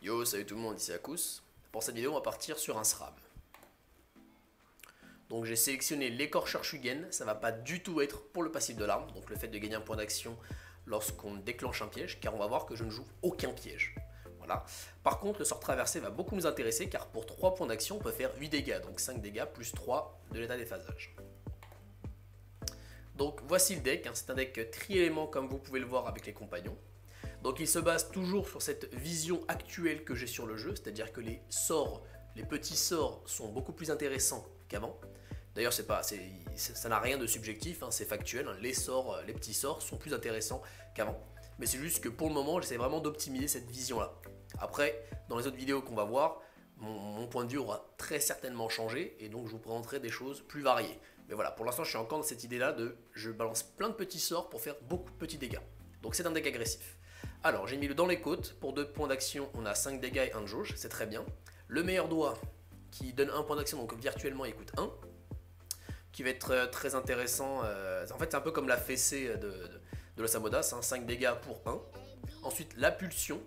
Yo, salut tout le monde, ici Akous. Pour cette vidéo, on va partir sur un SRAM. Donc j'ai sélectionné l'écorcheur Shugen, ça va pas du tout être pour le passif de l'arme, donc le fait de gagner un point d'action lorsqu'on déclenche un piège, car on va voir que je ne joue aucun piège. Voilà. Par contre, le sort traversé va beaucoup nous intéresser, car pour 3 points d'action, on peut faire 8 dégâts, donc 5 dégâts plus 3 de l'état déphasage. Donc voici le deck, hein. c'est un deck tri-éléments comme vous pouvez le voir avec les compagnons. Donc il se base toujours sur cette vision actuelle que j'ai sur le jeu, c'est-à-dire que les sorts, les petits sorts sont beaucoup plus intéressants qu'avant. D'ailleurs, pas, ça n'a rien de subjectif, hein, c'est factuel. Hein. Les sorts, les petits sorts sont plus intéressants qu'avant. Mais c'est juste que pour le moment, j'essaie vraiment d'optimiser cette vision-là. Après, dans les autres vidéos qu'on va voir, mon, point de vue aura très certainement changé et donc je vous présenterai des choses plus variées. Mais voilà, pour l'instant, je suis encore dans cette idée-là de je balance plein de petits sorts pour faire beaucoup de petits dégâts. Donc c'est un deck agressif. Alors, j'ai mis le dans les côtes. Pour 2 points d'action, on a 5 dégâts et 1 de jauge, c'est très bien. Le meilleur doigt qui donne 1 point d'action, donc virtuellement il coûte 1. Qui va être euh, très intéressant. Euh, en fait, c'est un peu comme la fessée de, de, l'Osamodas, 5 dégâts pour 1. Ensuite, la pulsion,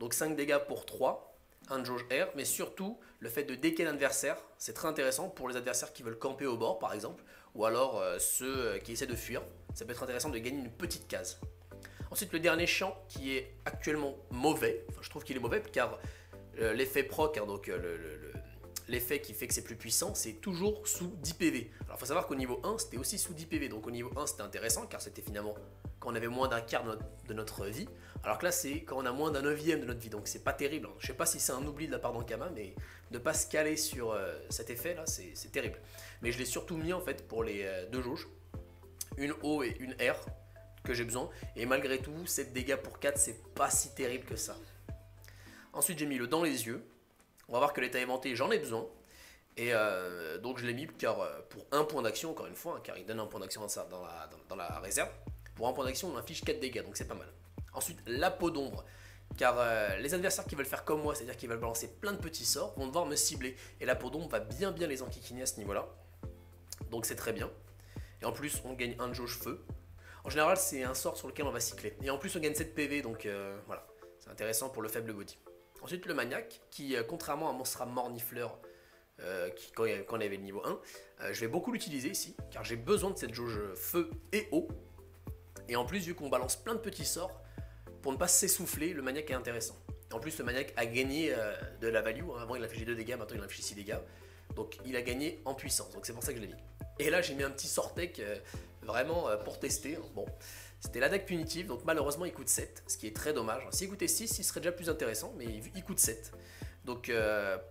donc 5 dégâts pour 3 un de jauge R, mais surtout le fait de décaler l'adversaire, c'est très intéressant pour les adversaires qui veulent camper au bord par exemple, ou alors euh, ceux qui essaient de fuir, ça peut être intéressant de gagner une petite case. Ensuite le dernier champ qui est actuellement mauvais, je trouve qu'il est mauvais car euh, l'effet proc, hein, donc l'effet qui fait que c'est plus puissant, c'est toujours sous 10 PV. Alors il faut savoir qu'au niveau 1 c'était aussi sous 10 PV, donc au niveau 1 c'était intéressant car c'était finalement quand on avait moins d'un quart de notre, vie, alors que là c'est quand on a moins d'un neuvième de notre vie, donc c'est pas terrible. Hein. Je sais pas si c'est un oubli de la part d'Ankama, mais ne pas se caler sur euh, cet effet là, c'est terrible. Mais je l'ai surtout mis en fait pour les euh, deux jauges, une O et une R que j'ai besoin, et malgré tout, 7 dégâts pour 4, c'est pas si terrible que ça. Ensuite j'ai mis le dans les yeux, on va voir que l'état inventé j'en ai besoin, et euh, donc je l'ai mis car, pour un point d'action, encore une fois, hein, car il donne un point d'action dans, dans, la réserve. Pour un point d'action, on affiche 4 dégâts, donc c'est pas mal. Ensuite, la peau d'ombre. Car euh, les adversaires qui veulent faire comme moi, c'est-à-dire qui veulent balancer plein de petits sorts, vont devoir me cibler. Et la peau d'ombre va bien bien les enquiquiner à ce niveau-là. Donc c'est très bien. Et en plus, on gagne un de jauge feu. En général, c'est un sort sur lequel on va cycler. Et en plus, on gagne 7 PV, donc euh, voilà. C'est intéressant pour le faible body. Ensuite, le maniaque, qui, euh, contrairement à Monstra Mornifleur, qui, quand, on avait le niveau 1, je vais beaucoup l'utiliser ici, car j'ai besoin de cette jauge feu et eau et en plus, vu qu'on balance plein de petits sorts, pour ne pas s'essouffler, le maniaque est intéressant. En plus, le maniaque a gagné euh, de la value. Hein. Avant, il fait 2 dégâts, maintenant, il fait 6 dégâts. Donc, il a gagné en puissance. Donc, c'est pour ça que je l'ai mis. Et là, j'ai mis un petit sort euh, vraiment euh, pour tester. Bon, c'était la deck punitive. Donc, malheureusement, il coûte 7, ce qui est très dommage. S'il coûtait 6, il serait déjà plus intéressant. Mais il coûte 7. Donc,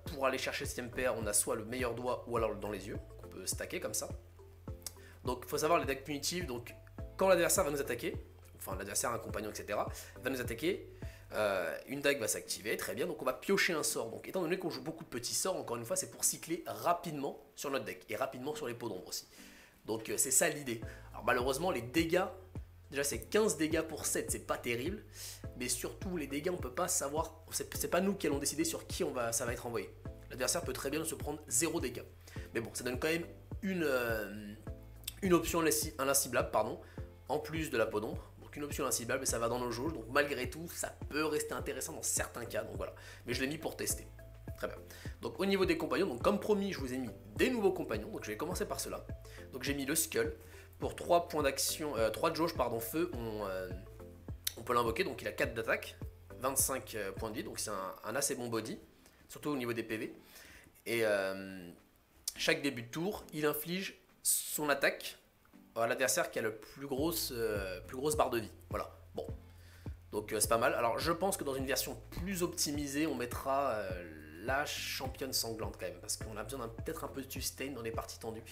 pour aller chercher 7 paire, on a soit le meilleur doigt ou alors dans les yeux, qu'on peut stacker comme ça. Donc, il faut savoir les decks punitives. Donc, quand l'adversaire va nous attaquer, enfin l'adversaire, un compagnon, etc., va nous attaquer, euh, une dague va s'activer, très bien, donc on va piocher un sort. Donc étant donné qu'on joue beaucoup de petits sorts, encore une fois, c'est pour cycler rapidement sur notre deck, et rapidement sur les pots d'ombre aussi. Donc euh, c'est ça l'idée. Alors malheureusement, les dégâts, déjà c'est 15 dégâts pour 7, c'est pas terrible, mais surtout les dégâts, on peut pas savoir, c'est pas nous qui allons décider sur qui va, ça va être envoyé. L'adversaire peut très bien se prendre 0 dégâts. Mais bon, ça donne quand même une, euh, une option inciblable, pardon, en plus de la peau d'ombre. Donc une option inciblable, mais ça va dans nos jauges. Donc malgré tout, ça peut rester intéressant dans certains cas. Donc voilà. Mais je l'ai mis pour tester. Très bien. Donc au niveau des compagnons, donc comme promis, je vous ai mis des nouveaux compagnons. Donc je vais commencer par cela. Donc j'ai mis le Skull. Pour 3 points d'action, 3 euh, de jauge, pardon, feu, on, euh, on peut l'invoquer. Donc il a 4 d'attaque, 25 euh, points de vie. Donc c'est un, assez bon body, surtout au niveau des PV. Et chaque début de tour, il inflige son attaque l'adversaire qui a le plus grosse, plus grosse barre de vie. Voilà. Bon. Donc c'est pas mal. Alors je pense que dans une version plus optimisée, on mettra la championne sanglante quand même. Parce qu'on a besoin peut-être un peu de sustain dans les parties tendues.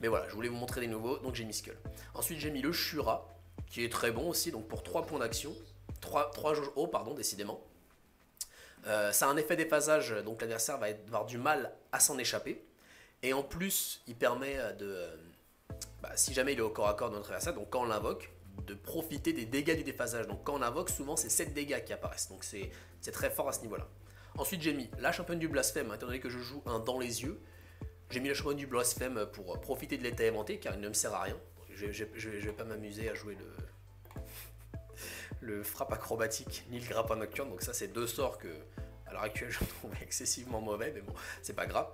Mais voilà, je voulais vous montrer les nouveaux. Donc j'ai mis Skull. Ensuite j'ai mis le Shura, qui est très bon aussi. Donc pour 3 points d'action. 3, 3 jauges haut, pardon, décidément. ça a un effet déphasage, donc l'adversaire va avoir du mal à s'en échapper. Et en plus, il permet de bah, si jamais il est au corps à corps de notre adversaire, donc quand on l'invoque, de profiter des dégâts du déphasage. Donc quand on invoque, souvent c'est 7 dégâts qui apparaissent. Donc c'est très fort à ce niveau-là. Ensuite j'ai mis la championne du blasphème, étant donné que je joue un dans les yeux. J'ai mis la championne du blasphème pour profiter de l'état inventé, car il ne me sert à rien. Je, ne vais pas m'amuser à jouer le, le frappe acrobatique ni le grappin nocturne. Donc ça c'est deux sorts que À l'heure actuelle, je trouve excessivement mauvais, mais bon, c'est pas grave.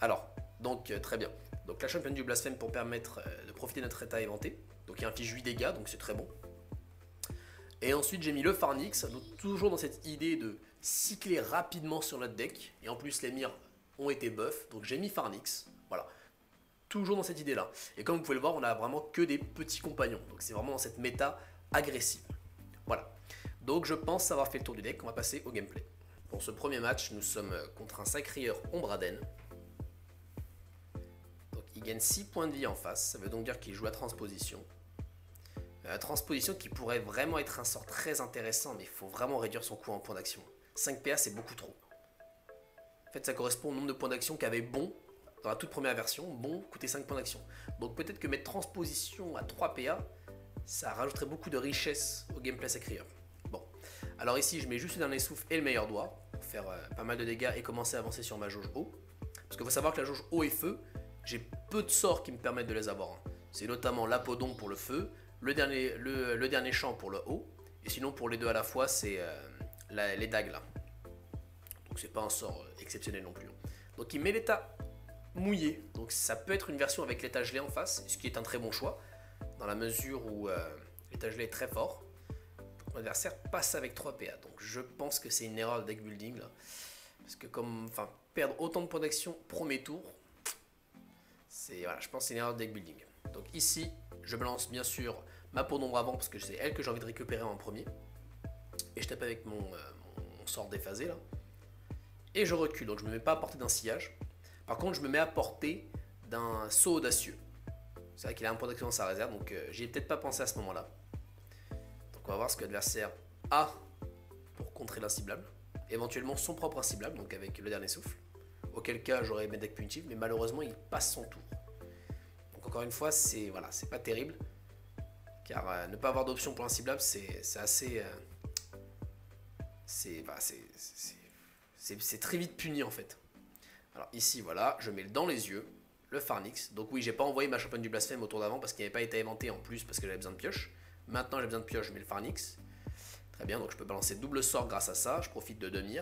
Alors, donc très bien. Donc la championne du blasphème pour permettre de profiter de notre état éventé. Donc il fiche 8 dégâts, donc c'est très bon. Et ensuite j'ai mis le Farnix, donc toujours dans cette idée de cycler rapidement sur notre deck. Et en plus les mires ont été buff, donc j'ai mis Farnix. Voilà. Toujours dans cette idée là. Et comme vous pouvez le voir, on a vraiment que des petits compagnons. Donc c'est vraiment dans cette méta agressive. Voilà. Donc je pense avoir fait le tour du deck, on va passer au gameplay. Pour ce premier match, nous sommes contre un Sacrieur Ombraden. Donc il gagne 6 points de vie en face, ça veut donc dire qu'il joue à transposition. Euh, transposition qui pourrait vraiment être un sort très intéressant, mais il faut vraiment réduire son coût en points d'action. 5 PA, c'est beaucoup trop. En fait, ça correspond au nombre de points d'action qu'avait Bon dans la toute première version. Bon coûtait 5 points d'action. Donc peut-être que mettre transposition à 3 PA, ça rajouterait beaucoup de richesse au gameplay Sacrieur. Bon, alors ici, je mets juste le dernier souffle et le meilleur doigt pour faire euh, pas mal de dégâts et commencer à avancer sur ma jauge eau. Parce qu'il faut savoir que la jauge eau et feu, j'ai peu de sorts qui me permettent de les avoir. Hein. C'est notamment l'apodon pour le feu, le dernier, le, dernier champ pour le haut, et sinon pour les deux à la fois, c'est euh, les dagues là. Donc c'est pas un sort euh, exceptionnel non plus. Donc il met l'état mouillé, donc ça peut être une version avec l'état gelé en face, ce qui est un très bon choix, dans la mesure où euh, l'état gelé est très fort. L'adversaire passe avec 3 PA, donc je pense que c'est une erreur de deck building là. Parce que comme, perdre autant de points d'action premier tour, c'est, voilà, je pense que c'est une erreur de deck building. Donc ici, je me lance bien sûr ma peau d'ombre avant parce que c'est elle que j'ai envie de récupérer en premier. Et je tape avec mon, euh, sort déphasé là. Et je recule, donc je me mets pas à portée d'un sillage. Par contre, je me mets à portée d'un saut audacieux. C'est vrai qu'il a un point d'action dans sa réserve, donc euh, j'y ai peut-être pas pensé à ce moment-là. Donc on va voir ce que l'adversaire a pour contrer l'inciblable. Éventuellement son propre inciblable, donc avec le dernier souffle. Auquel cas j'aurais mes decks punitifs, mais malheureusement il passe son tour encore une fois, c'est voilà, c'est pas terrible. Car euh, ne pas avoir d'option pour l'inciblable, c'est assez. C'est très vite puni en fait. Alors ici, voilà, je mets dans les yeux le Farnix. Donc oui, j'ai pas envoyé ma championne du blasphème au tour d'avant parce qu'il n'avait pas été inventé en plus parce que j'avais besoin de pioche. Maintenant j'ai besoin de pioche, je mets le Farnix. Très bien, donc je peux balancer double sort grâce à ça. Je profite de demi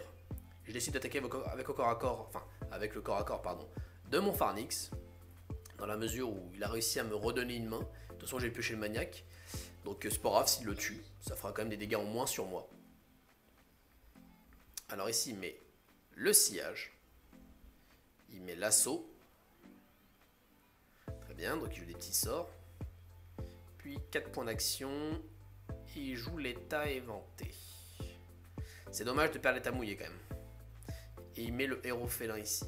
Je décide d'attaquer avec, au corps à corps, enfin avec le corps à corps, pardon, de mon Farnix dans la mesure où il a réussi à me redonner une main. De toute façon, j'ai pioché le maniaque. Donc c'est s'il le tue, ça fera quand même des dégâts en moins sur moi. Alors ici, il met le sillage. Il met l'assaut. Très bien, donc il joue des petits sorts. Puis 4 points d'action. Il joue l'état éventé. C'est dommage de perdre l'état mouillé quand même. Et il met le héros félin ici.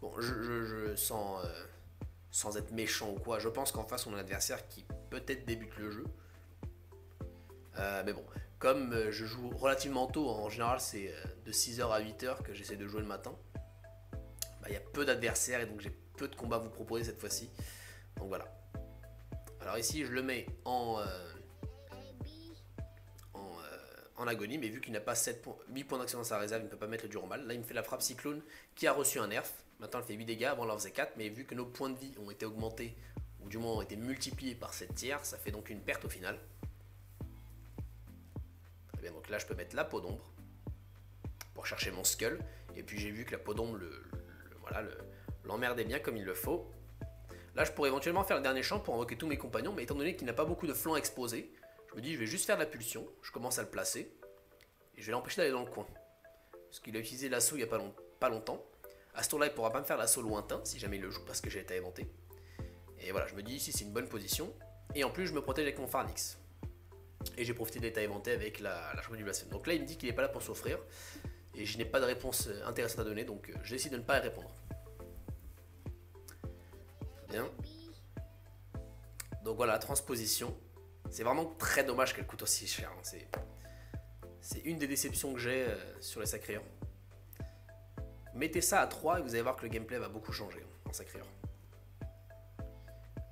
Bon, je, sens, euh, sans être méchant ou quoi, je pense qu'en face on a un adversaire qui peut-être débute le jeu. Euh, mais bon, comme euh, je joue relativement tôt, en général c'est de 6h à 8h que j'essaie de jouer le matin, bah, il y a peu d'adversaires et donc j'ai peu de combats à vous proposer cette fois-ci. Donc voilà. Alors ici je le mets en, en agonie, mais vu qu'il n'a pas 7 points, 8 points d'action dans sa réserve, il ne peut pas mettre le dur mal. Là, il me fait la frappe cyclone qui a reçu un nerf. Maintenant, elle fait 8 dégâts, avant, faisait 4, mais vu que nos points de vie ont été augmentés, ou du moins ont été multipliés par 7 tiers, ça fait donc une perte au final. Donc là, je peux mettre la peau d'ombre pour chercher mon skull. Et puis, j'ai vu que la peau d'ombre le, voilà, l'emmerdait bien comme il le faut. Là, je pourrais éventuellement faire le dernier champ pour invoquer tous mes compagnons, mais étant donné qu'il n'a pas beaucoup de flancs exposés, je me dis, je vais juste faire la pulsion. Je commence à le placer. Et je vais l'empêcher d'aller dans le coin. Parce qu'il a utilisé l'assaut il n'y a pas, pas, longtemps. À ce tour-là, il ne pourra pas me faire l'assaut lointain si jamais il le joue parce que j'ai été inventé. Et voilà, je me dis ici c'est une bonne position. Et en plus, je me protège avec mon Farnix. Et j'ai profité d'état inventé avec la, la du blasphème. Donc là, il me dit qu'il n'est pas là pour s'offrir. Et je n'ai pas de réponse euh, intéressante à donner, donc euh, je décide de ne pas y répondre. Bien. Donc voilà, transposition. C'est vraiment très dommage qu'elle coûte aussi cher. Hein. C'est une des déceptions que j'ai euh, sur les Sacrieurs. Mettez ça à 3 et vous allez voir que le gameplay va beaucoup changer en Sacrieur.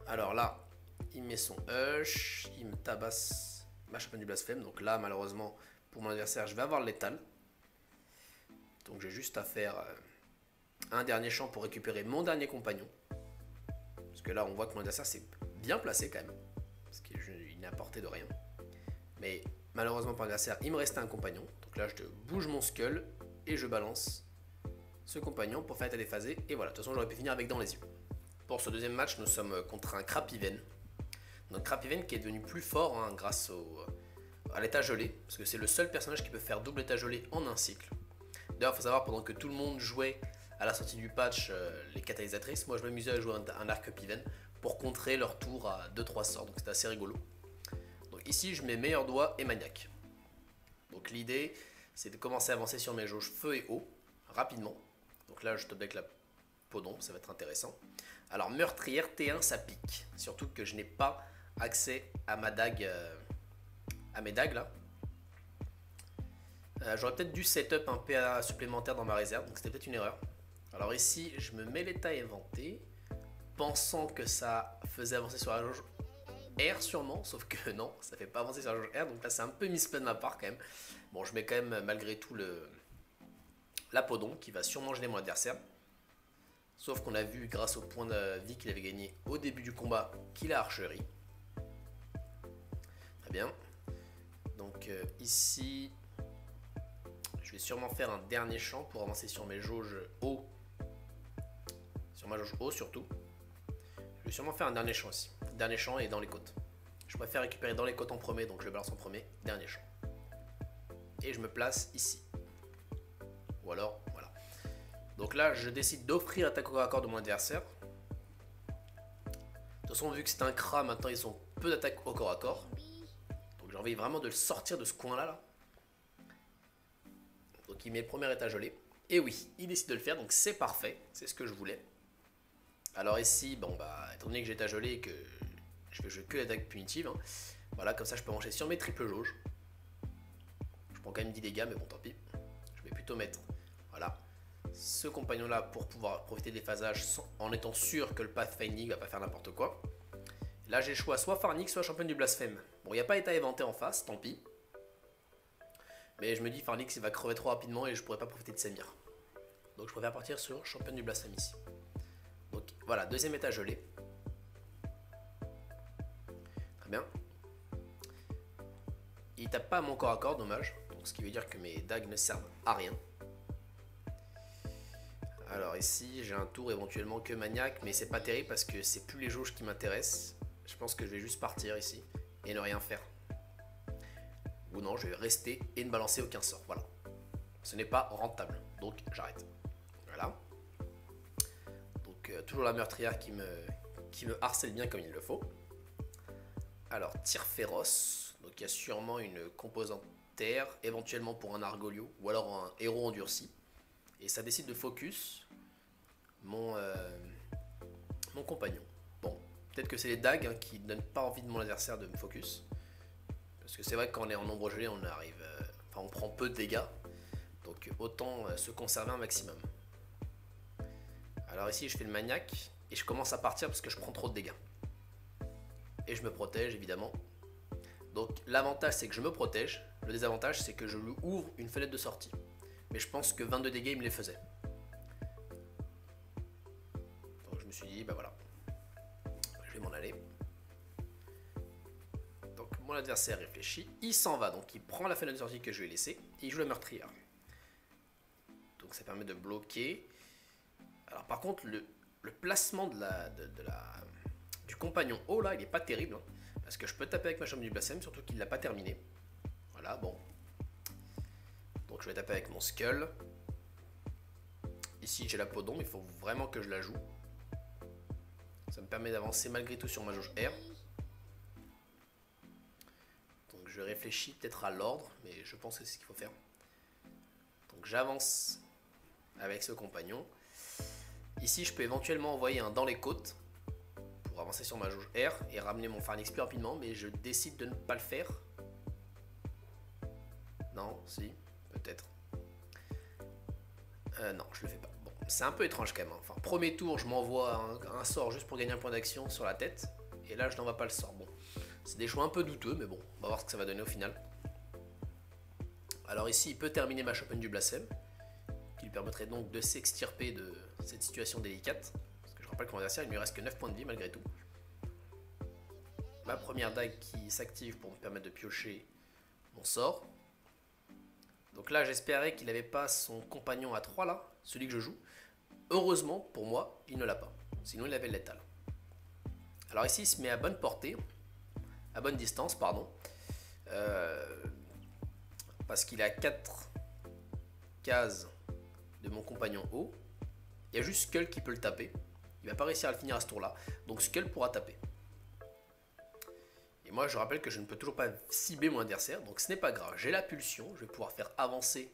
Alors là, il met son Hush, il me tabasse ma championne du blasphème. Donc là, malheureusement, pour mon adversaire, je vais avoir l'étal. Donc j'ai juste à faire euh, un dernier champ pour récupérer mon dernier compagnon. Parce que là, on voit que mon adversaire s'est bien placé quand même. Parce qu'il n'a apporté de rien. Mais malheureusement pour l'adversaire, il me restait un compagnon. Donc là, je bouge mon skull et je balance ce compagnon pour faire déphasé. Et voilà, de toute façon, j'aurais pu finir avec dans les yeux. Pour ce deuxième match, nous sommes contre un Crapiven. Donc Crapiven qui est devenu plus fort hein, grâce au, à l'état gelé, parce que c'est le seul personnage qui peut faire double état gelé en un cycle. D'ailleurs, il faut savoir, pendant que tout le monde jouait à la sortie du patch euh, les catalysatrices, moi je m'amusais à jouer un, arc Piven pour contrer leur tour à 2-3 sorts, donc c'était assez rigolo. Donc ici, je mets meilleur doigt et maniaque. Donc l'idée, c'est de commencer à avancer sur mes jauges feu et eau, rapidement. Donc là, je te avec la podon, ça va être intéressant. Alors meurtrière T1, ça pique. Surtout que je n'ai pas accès à ma dague, euh, à mes dagues là. Euh, j'aurais peut-être dû setup un PA supplémentaire dans ma réserve, donc c'était peut-être une erreur. Alors ici, je me mets l'état éventé, pensant que ça faisait avancer sur la jauge R sûrement, sauf que non, ça fait pas avancer sur la jauge R, donc là c'est un peu misplay de ma part quand même. Bon, je mets quand même malgré tout le l'apodon qui va sûrement gêner mon adversaire. Sauf qu'on a vu grâce au point de vie qu'il avait gagné au début du combat qu'il a archerie. Bien. Donc euh, ici, je vais sûrement faire un dernier champ pour avancer sur mes jauges haut. Sur ma jauge haut surtout. Je vais sûrement faire un dernier champ ici. Dernier champ et dans les côtes. Je préfère récupérer dans les côtes en premier, donc je balance en premier. Dernier champ. Et je me place ici. Ou alors, voilà. Donc là, je décide d'offrir l'attaque au corps à corps de mon adversaire. De toute façon, vu que c'est un cra, maintenant ils ont peu d'attaque au corps à corps. Envie vraiment de le sortir de ce coin-là. Là. Donc il met le premier état gelé. Et oui, il décide de le faire, donc c'est parfait. C'est ce que je voulais. Alors ici, bon bah, étant donné que j'ai état gelé et que je vais jouer que l'attaque punitive, hein, voilà, comme ça je peux manger sur mes triples jauges. Je prends quand même 10 dégâts, mais bon, tant pis. Je vais plutôt mettre, voilà, ce compagnon-là pour pouvoir profiter des phasages en étant sûr que le Pathfinding va pas faire n'importe quoi. Là, j'ai le choix soit Farnix, soit Championne du Blasphème. Bon, il n'y a pas état éventé en face, tant pis. Mais je me dis, Farnix, il va crever trop rapidement et je pourrais pas profiter de Samir. Donc je préfère partir sur Championne du Blasphème ici. Donc voilà, deuxième état gelé. Très bien. Il tape pas mon corps à corps, dommage. Donc ce qui veut dire que mes dagues ne servent à rien. Alors ici, j'ai un tour éventuellement que maniaque, mais c'est pas terrible parce que c'est plus les jauges qui m'intéressent. Je pense que je vais juste partir ici et ne rien faire. Ou non, je vais rester et ne balancer aucun sort. Voilà. Ce n'est pas rentable. Donc j'arrête. Voilà. Donc euh, toujours la meurtrière qui me, harcèle bien comme il le faut. Alors, tir féroce. Donc il y a sûrement une composante terre, éventuellement pour un argolio, ou alors un héros endurci. Et ça décide de focus mon, euh, mon compagnon. Peut-être que c'est les dagues hein, qui ne donnent pas envie de mon adversaire de me focus. Parce que c'est vrai que quand on est en nombre gelé, on arrive. Euh, enfin, on prend peu de dégâts. Donc autant euh, se conserver un maximum. Alors ici, je fais le maniaque et je commence à partir parce que je prends trop de dégâts. Et je me protège évidemment. Donc l'avantage c'est que je me protège, le désavantage c'est que je lui ouvre une fenêtre de sortie. Mais je pense que 22 dégâts il me les faisait. Donc je me suis dit, bah voilà, Mon adversaire réfléchit, il s'en va, donc il prend la fenêtre de sortie que je lui ai laissée, et il joue la meurtrière. Donc ça permet de bloquer. Alors par contre, le, placement de la, du compagnon haut là, il est pas terrible, hein, parce que je peux taper avec ma chambre du blasphème, surtout qu'il l'a pas terminé. Voilà, bon. Donc je vais taper avec mon skull. Ici j'ai la podon, il faut vraiment que je la joue. Ça me permet d'avancer malgré tout sur ma jauge R réfléchis peut-être à l'ordre, mais je pense que c'est ce qu'il faut faire. Donc j'avance avec ce compagnon. Ici, je peux éventuellement envoyer un dans les côtes pour avancer sur ma jauge R et ramener mon Pharnix plus rapidement, mais je décide de ne pas le faire. Non, si, peut-être. Euh, non, je le fais pas. Bon, c'est un peu étrange quand même. Hein. Enfin, premier tour, je m'envoie un, un, sort juste pour gagner un point d'action sur la tête. Et là, je n'envoie pas le sort. Bon, c'est des choix un peu douteux, mais bon, on va voir ce que ça va donner au final. Alors ici, il peut terminer ma Chopin du Blasphème, qui lui permettrait donc de s'extirper de cette situation délicate. Parce que je rappelle que mon adversaire, il lui reste que 9 points de vie malgré tout. Ma première dague qui s'active pour me permettre de piocher mon sort. Donc là, j'espérais qu'il n'avait pas son compagnon à 3 là, celui que je joue. Heureusement, pour moi, il ne l'a pas. Sinon, il avait le létal. Alors ici, il se met à bonne portée, à bonne distance, pardon. Euh, parce qu'il a 4 cases de mon compagnon haut. Il y a juste Skull qui peut le taper. Il va pas réussir à le finir à ce tour-là. Donc Skull pourra taper. Et moi, je rappelle que je ne peux toujours pas cibler mon adversaire. Donc ce n'est pas grave. J'ai la pulsion. Je vais pouvoir faire avancer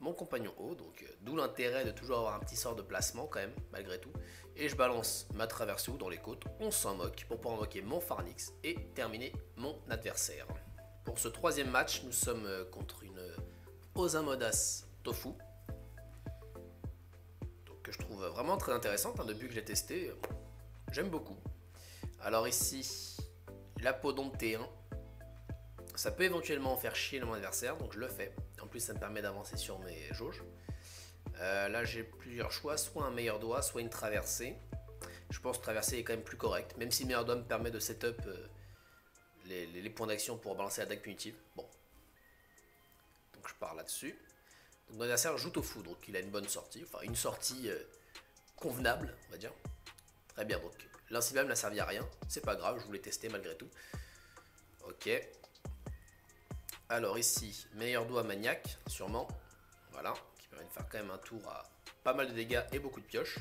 mon compagnon haut. Donc euh, d'où l'intérêt de toujours avoir un petit sort de placement quand même, malgré tout. Et je balance ma traverse dans les côtes. On s'en moque pour pouvoir invoquer mon Farnix et terminer mon adversaire. Pour ce troisième match, nous sommes euh, contre une Osamodas Tofu que je trouve vraiment très intéressante hein, depuis que j'ai testé. J'aime beaucoup. Alors ici, l'apodon T1. Ça peut éventuellement faire chier mon adversaire, donc je le fais. Plus, ça me permet d'avancer sur mes jauges. Euh, là, j'ai plusieurs choix, soit un meilleur doigt, soit une traversée. Je pense que traversée est quand même plus correct, même si le meilleur doigt me permet de setup euh, les, points d'action pour balancer la deck punitive. Bon. Donc je pars là-dessus. Mon adversaire joue au fou, donc il a une bonne sortie, enfin une sortie euh, convenable, on va dire. Très bien, donc l'incible n'a servi à rien, c'est pas grave, je voulais tester malgré tout. Ok. Alors ici, meilleur doigt maniaque, sûrement. Voilà, qui permet de faire quand même un tour à pas mal de dégâts et beaucoup de pioches.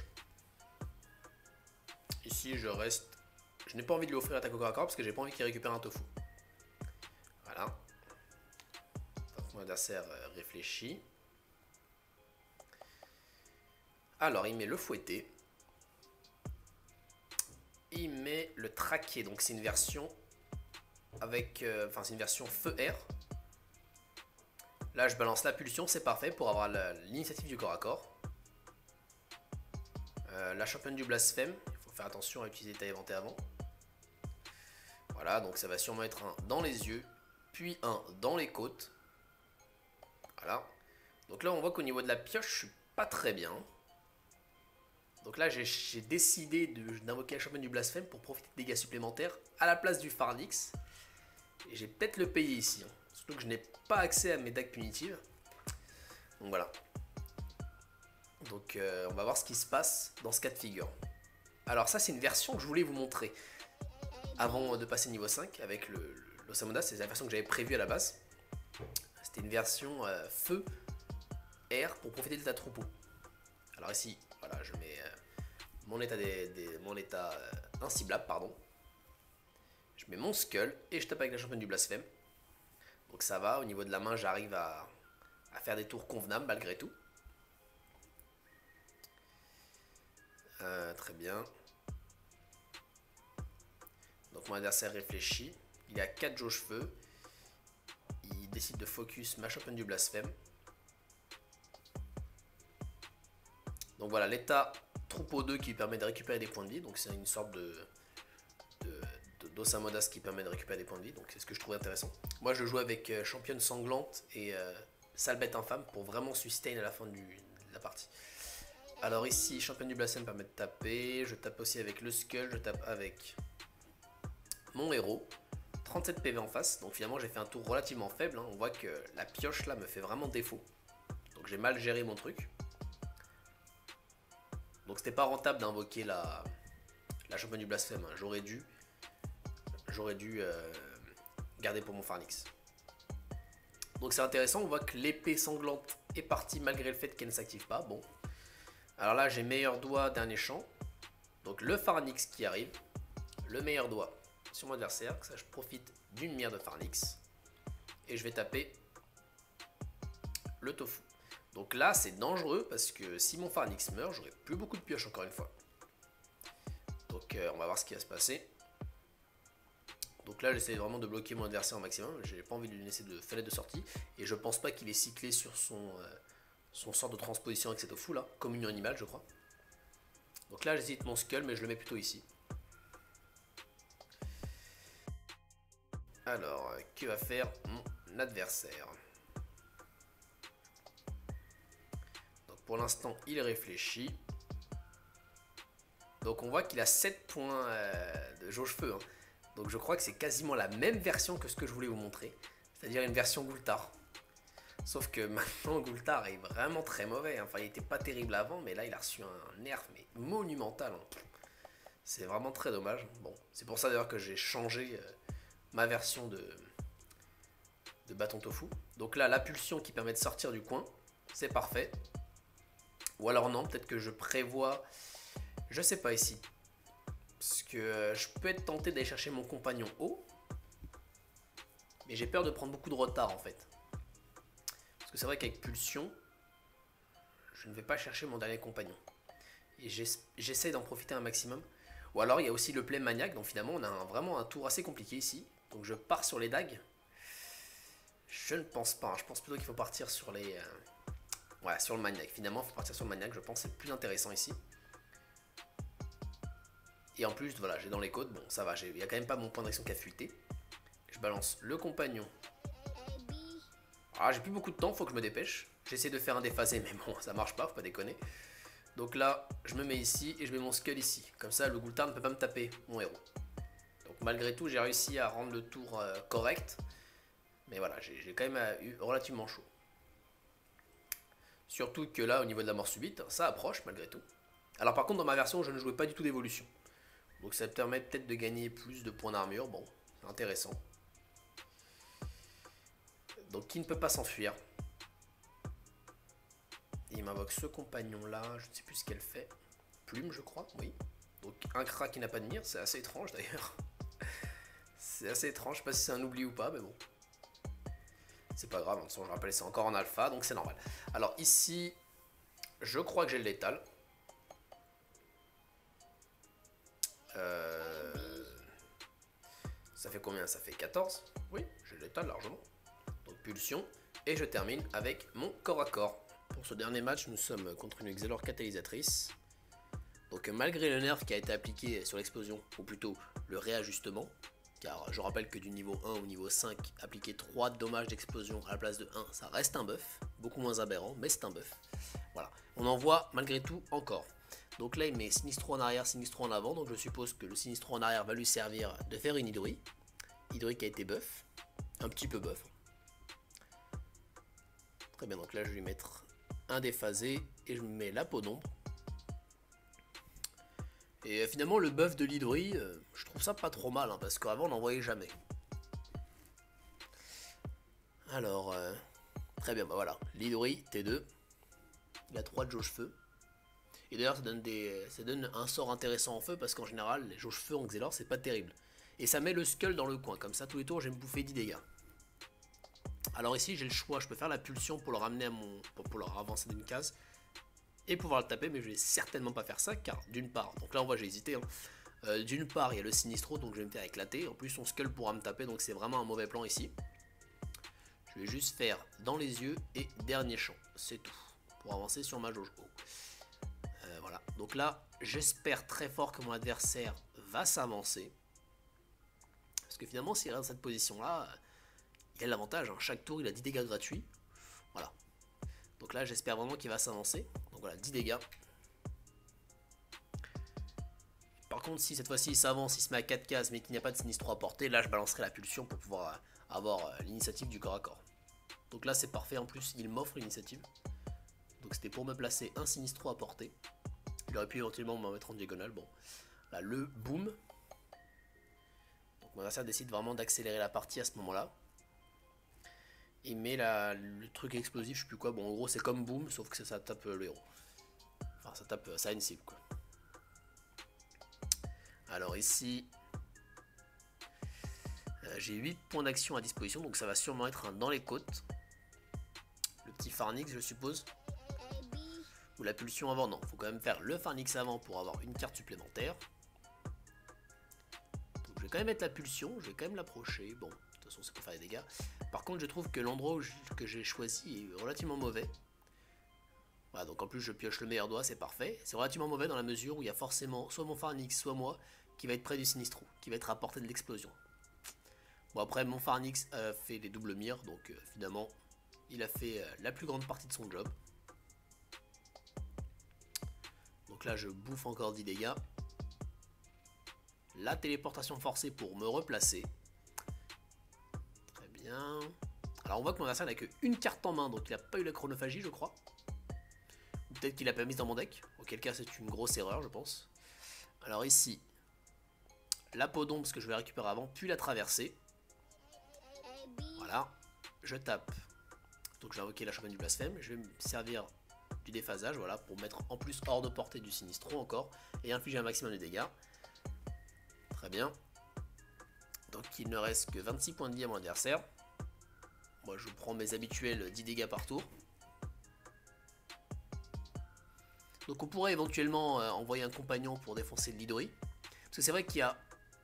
Ici, je reste... Je n'ai pas envie de lui offrir l'attaque au corps à corps parce que j'ai pas envie qu'il récupère un tofu. Voilà. mon adversaire euh, réfléchit. Alors, il met le fouetté. Il met le traqué. Donc, c'est une version avec... Euh, c'est une version feu air. Là, je balance la pulsion. C'est parfait pour avoir l'initiative du corps à corps. Euh, la championne du blasphème. Il faut faire attention à utiliser ta inventé avant. Voilà, donc ça va sûrement être un dans les yeux, puis un dans les côtes. Voilà. Donc là, on voit qu'au niveau de la pioche, je suis pas très bien. Donc là, j'ai décidé d'invoquer la championne du blasphème pour profiter de dégâts supplémentaires à la place du Farnix. Et j'ai peut-être le payé ici. Hein. Que je n'ai pas accès à mes decks punitives. Donc voilà. Donc euh, on va voir ce qui se passe dans ce cas de figure. Alors ça, c'est une version que je voulais vous montrer avant de passer niveau 5 avec le, C'est la version que j'avais prévue à la base. C'était une version euh, feu, air pour profiter de ta troupeau. Alors ici, voilà, je mets euh, mon état, des, mon état inciblable, pardon. Je mets mon skull et je tape avec la championne du blasphème. Donc ça va, au niveau de la main, j'arrive à, faire des tours convenables malgré tout. Euh, très bien. Donc mon adversaire réfléchit. Il a 4 jauges feu. Il décide de focus ma championne du blasphème. Donc voilà, l'état troupeau 2 qui permet de récupérer des points de vie. Donc c'est une sorte de, d'Osamodas qui permet de récupérer des points de vie. Donc c'est ce que je trouve intéressant. Moi je joue avec euh, championne sanglante et euh, sale bête infâme pour vraiment sustain à la fin de la partie. Alors ici, championne du blasphème permet de taper. Je tape aussi avec le skull. Je tape avec mon héros. 37 PV en face. Donc finalement j'ai fait un tour relativement faible. Hein. On voit que la pioche là me fait vraiment défaut. Donc j'ai mal géré mon truc. Donc c'était pas rentable d'invoquer la, la championne du blasphème. Hein. J'aurais dû, j'aurais dû euh, garder pour mon Farnix. Donc c'est intéressant, on voit que l'épée sanglante est partie malgré le fait qu'elle ne s'active pas. Bon. Alors là j'ai meilleur doigt, dernier champ. Donc le Farnix qui arrive. Le meilleur doigt sur mon adversaire. Ça je profite d'une mire de Farnix. Et je vais taper le tofu. Donc là, c'est dangereux parce que si mon Farnix meurt, j'aurai plus beaucoup de pioches encore une fois. Donc euh, on va voir ce qui va se passer. Donc là, j'essaie vraiment de bloquer mon adversaire au maximum. J'ai pas envie de lui laisser de fenêtre de sortie. Et je pense pas qu'il est cyclé sur son, euh, sort de transposition avec cette fou là. Communion animale, je crois. Donc là, j'hésite mon skull, mais je le mets plutôt ici. Alors, que va faire mon adversaire? Pour l'instant, il réfléchit. Donc on voit qu'il a 7 points euh, de jauge feu. Hein. Donc je crois que c'est quasiment la même version que ce que je voulais vous montrer. C'est-à-dire une version Gultar. Sauf que maintenant, Goultar est vraiment très mauvais. Enfin, il était pas terrible avant, mais là, il a reçu un nerf monumental. hein. C'est vraiment très dommage. Bon, c'est pour ça d'ailleurs que j'ai changé euh, ma version de, de bâton tofu. Donc là, la pulsion qui permet de sortir du coin, c'est parfait. Ou alors non, peut-être que je prévois, je sais pas ici, parce que euh, je peux être tenté d'aller chercher mon compagnon haut, mais j'ai peur de prendre beaucoup de retard en fait. Parce que c'est vrai qu'avec pulsion, je ne vais pas chercher mon dernier compagnon. Et j'ess- j'essaie d'en profiter un maximum. Ou alors il y a aussi le play maniaque, donc finalement on a vraiment un tour assez compliqué ici. Donc je pars sur les dagues. Je ne pense pas, hein. je pense plutôt qu'il faut partir sur les... euh, sur le maniaque. Finalement, il faut partir sur le maniaque, je pense que c'est plus intéressant ici. Et en plus, voilà, j'ai dans les côtes, bon ça va, il n'y a quand même pas mon point d'action qui a fuité. Je balance le compagnon. Ah, j'ai plus beaucoup de temps, faut que je me dépêche. J'essaie de faire un déphasé, mais bon, ça marche pas, faut pas déconner. Donc là, je me mets ici et je mets mon skull ici. Comme ça, le Goultard ne peut pas me taper mon héros. Donc malgré tout, j'ai réussi à rendre le tour euh, correct. Mais voilà, j'ai j'ai quand même euh, eu relativement chaud. Surtout que là, au niveau de la mort subite, ça approche malgré tout. Alors par contre, dans ma version, je ne jouais pas du tout d'évolution. Donc ça me permet peut-être de gagner plus de points d'armure. Bon, intéressant. Donc qui ne peut pas s'enfuir? Il m'invoque ce compagnon là, je ne sais plus ce qu'elle fait. Plume, je crois, oui. Donc un crack qui n'a pas de mire, c'est assez étrange d'ailleurs. C'est assez étrange, je sais pas si c'est un oubli ou pas, mais bon. C'est pas grave, façon, je rappelle, c'est encore en alpha, donc c'est normal. Alors ici, je crois que j'ai le létal. Euh, Ça fait combien? Ça fait 14 Oui, j'ai le létal largement. Donc pulsion. Et je termine avec mon corps à corps. Pour ce dernier match, nous sommes contre une Xelor catalysatrice. Donc malgré le nerf qui a été appliqué sur l'explosion, ou plutôt le réajustement, car je rappelle que du niveau 1 au niveau 5, appliquer 3 dommages d'explosion à la place de 1, ça reste un buff, beaucoup moins aberrant, mais c'est un buff. Voilà, on en voit malgré tout encore. Donc là il met Sinistro en arrière, Sinistro en avant, donc je suppose que le Sinistro en arrière va lui servir de faire une Hydrie. Hydrie qui a été buff, un petit peu buff. Très bien, donc là je vais lui mettre un déphasé et je me mets la peau d'ombre. Et euh, finalement, le buff de l'Hydrie, euh, je trouve ça pas trop mal, hein, parce qu'avant on n'en voyait jamais. Alors, euh, très bien, bah voilà, l'Hydrie, T2. Il a 3 de jauge feu. Et d'ailleurs, ça donne, des, ça donne un sort intéressant en feu, parce qu'en général, les jauges feu en Xelor, c'est pas terrible. Et ça met le Skull dans le coin, comme ça, tous les tours, je vais me bouffer 10 dégâts. Alors ici, j'ai le choix, je peux faire la pulsion pour le ramener à mon... pour, pour avancer d'une case et pouvoir le taper, mais je vais certainement pas faire ça car d'une part, donc là on voit j'ai hésité, hein. Euh, d'une part il y a le sinistro donc je vais me faire éclater, en plus son skull pourra me taper donc c'est vraiment un mauvais plan ici. Je vais juste faire dans les yeux et dernier champ, c'est tout, pour avancer sur ma jauge. Euh, donc là j'espère très fort que mon adversaire va s'avancer, parce que finalement s'il reste dans cette position là, il a l'avantage, hein. chaque tour il a 10 dégâts gratuits, voilà. Donc là, j'espère vraiment qu'il va s'avancer. Donc voilà, 10 dégâts. Par contre, si cette fois-ci il s'avance, il se met à 4 cases, mais qu'il n'y a pas de sinistro à porter, là je balancerai la pulsion pour pouvoir euh, avoir euh, l'initiative du corps à corps. Donc là, c'est parfait. En plus, il m'offre l'initiative. Donc c'était pour me placer un sinistro à porter. Il aurait pu éventuellement me mettre en diagonale. Bon, là, le boom. Mon adversaire décide vraiment d'accélérer la partie à ce moment-là. Il met la, le truc explosif, je sais plus quoi. Bon, en gros, c'est comme boom, sauf que ça, tape euh, le héros. Enfin, ça tape, euh, ça a une cible. Alors ici, euh, j'ai 8 points d'action à disposition, donc ça va sûrement être un dans les côtes. Le petit Farnix, je suppose. La pulsion avant, non. Faut quand même faire le Farnix avant pour avoir une carte supplémentaire. Donc je vais quand même mettre la pulsion, je vais quand même l'approcher. Bon, de toute façon, c'est pour faire des dégâts. Par contre, je trouve que l'endroit que j'ai choisi est relativement mauvais. Voilà, donc en plus, je pioche le meilleur doigt, c'est parfait. C'est relativement mauvais dans la mesure où il y a forcément soit mon Farnix, soit moi qui va être près du Sinistro, qui va être à portée de l'explosion. Bon, après, mon Farnix a fait les doubles mires, donc euh, finalement, il a fait euh, la plus grande partie de son job. Donc là, je bouffe encore 10 dégâts. La téléportation forcée pour me replacer. Très bien. Alors on voit que mon adversaire n'a qu'une carte en main, donc il n'a pas eu la chronophagie, je crois. Ou peut-être qu'il l'a pas mise dans mon deck, auquel cas c'est une grosse erreur, je pense. Alors ici, la d'ombre, parce que je vais récupérer avant, puis la traversée. Voilà, je tape. Donc j'ai invoqué la championne du blasphème, je vais me servir du déphasage, voilà, pour mettre en plus hors de portée du sinistro encore, et infliger un maximum de dégâts. Très bien. Donc il ne reste que 26 points de vie à mon adversaire. Moi je prends mes habituels 10 dégâts par tour. Donc on pourrait éventuellement euh, envoyer un compagnon pour défoncer l'Idori. Parce que c'est vrai qu'il y a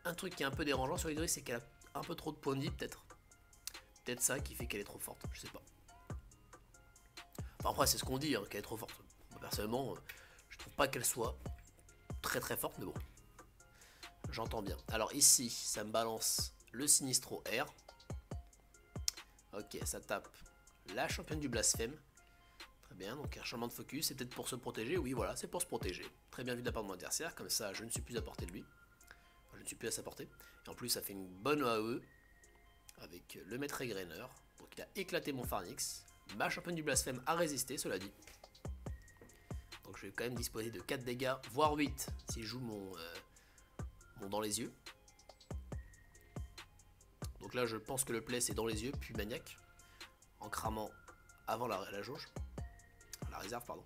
un truc qui est un peu dérangeant sur l'Idori, c'est qu'elle a un peu trop de points de vie peut-être. Peut-être ça qui fait qu'elle est trop forte, je sais pas. Enfin après c'est ce qu'on dit, hein, qu'elle est trop forte. personnellement, euh, je trouve pas qu'elle soit très très forte, mais bon. J'entends bien. Alors ici, ça me balance le Sinistro R. Ok, ça tape la championne du blasphème. Très bien, donc un changement de focus, c'est peut-être pour se protéger. Oui, voilà, c'est pour se protéger. Très bien vu de la part de mon adversaire, comme ça je ne suis plus à portée de lui. je ne suis plus à sa portée. Et en plus, ça fait une bonne AE avec le maître Egrainer. Donc il a éclaté mon Pharnix. Ma championne du blasphème a résisté, cela dit. Donc je vais quand même disposer de 4 dégâts, voire 8 si je joue mon, euh, mon dans les yeux. Donc là je pense que le play c'est dans les yeux, puis maniaque. En cramant avant la, la jauge. La réserve, pardon.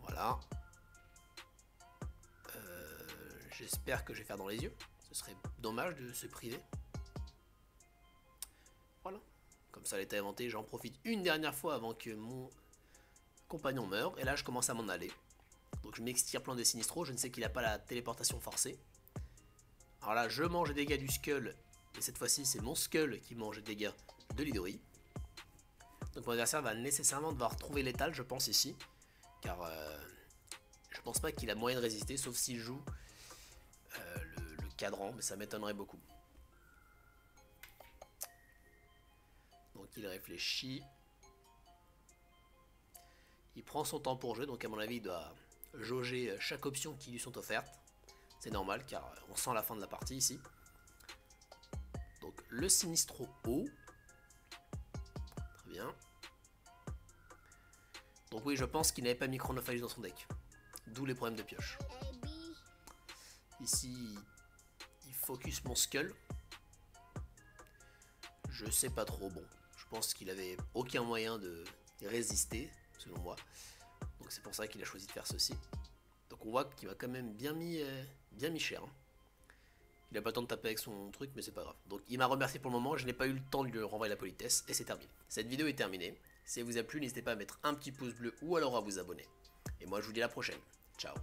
Voilà. Euh, j'espère que je vais faire dans les yeux. Ce serait dommage de se priver. Ça, l'état inventé, j'en profite une dernière fois avant que mon compagnon meure. Et là, je commence à m'en aller. Donc je m'extire plein des sinistros. Je ne sais qu'il n'a pas la téléportation forcée. Alors là, je mange des dégâts du Skull. Et cette fois-ci, c'est mon Skull qui mange des dégâts de l'Idori. Donc mon adversaire va nécessairement devoir trouver l'étal, je pense, ici. Car euh, je pense pas qu'il a moyen de résister, sauf s'il joue euh, le cadran, mais ça m'étonnerait beaucoup. Il réfléchit. Il prend son temps pour jouer, donc à mon avis il doit jauger chaque option qui lui sont offertes. C'est normal car on sent la fin de la partie ici. Donc le Sinistro haut. Très bien. Donc oui, je pense qu'il n'avait pas mis Chronophagus dans son deck. D'où les problèmes de pioche. Ici, il focus mon Skull. Je sais pas trop, bon. Je pense qu'il avait aucun moyen de résister, selon moi. Donc c'est pour ça qu'il a choisi de faire ceci. Donc on voit qu'il m'a quand même bien mis, euh, bien mis cher. Hein. Il a pas le temps de taper avec son truc, mais c'est pas grave. Donc il m'a remercié pour le moment, je n'ai pas eu le temps de lui renvoyer la politesse, et c'est terminé. Cette vidéo est terminée. Si elle vous a plu, n'hésitez pas à mettre un petit pouce bleu ou alors à vous abonner. Et moi je vous dis à la prochaine. Ciao